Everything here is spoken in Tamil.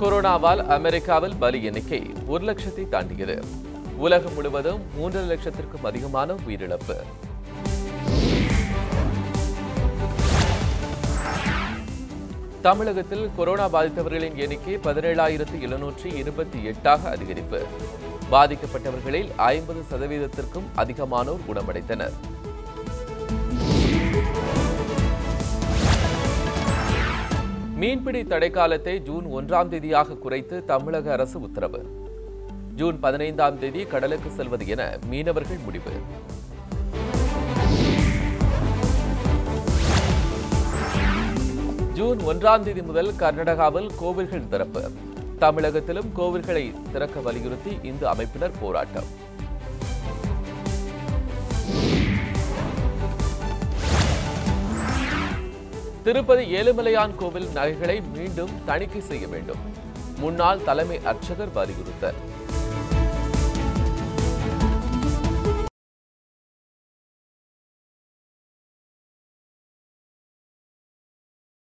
கொரோனாவால் அமெரிக்காவில் பலி எண்ணிக்கை ஒரு லட்சத்தை தாண்டியது. உலகம் முழுவதும் மூன்றரை லட்சத்திற்கும் அதிகமான உயிரிழப்பு. தமிழகத்தில் கொரோனா பாதித்தவர்களின் எண்ணிக்கை பதினேழாயிரத்து எழுநூற்றி இருபத்தி எட்டாக அதிகரிப்பு. பாதிக்கப்பட்டவர்களில் ஐம்பது சதவீதத்திற்கும் அதிகமானோர் குணமடைந்தனர். மீன்பிடி தடைக்காலத்தை ஜூன் ஒன்றாம் தேதியாக குறைத்து தமிழக அரசு உத்தரவு. ஜூன் பதினைந்தாம் தேதி கடலுக்கு செல்வது என மீனவர்கள் முடிவு. ஜூன் ஒன்றாம் தேதி முதல் கர்நாடகாவில் கோவில்கள் திறப்பு. தமிழகத்திலும் கோவில்களை திறக்க வலியுறுத்தி இந்து அமைப்பினர் போராட்டம். திருப்பதி ஏழுமலையான் கோவில் நகைகளை மீண்டும் தணிக்கை செய்ய வேண்டும். முன்னாள் தலைமை அர்ச்சகர் வலியுறுத்தல்.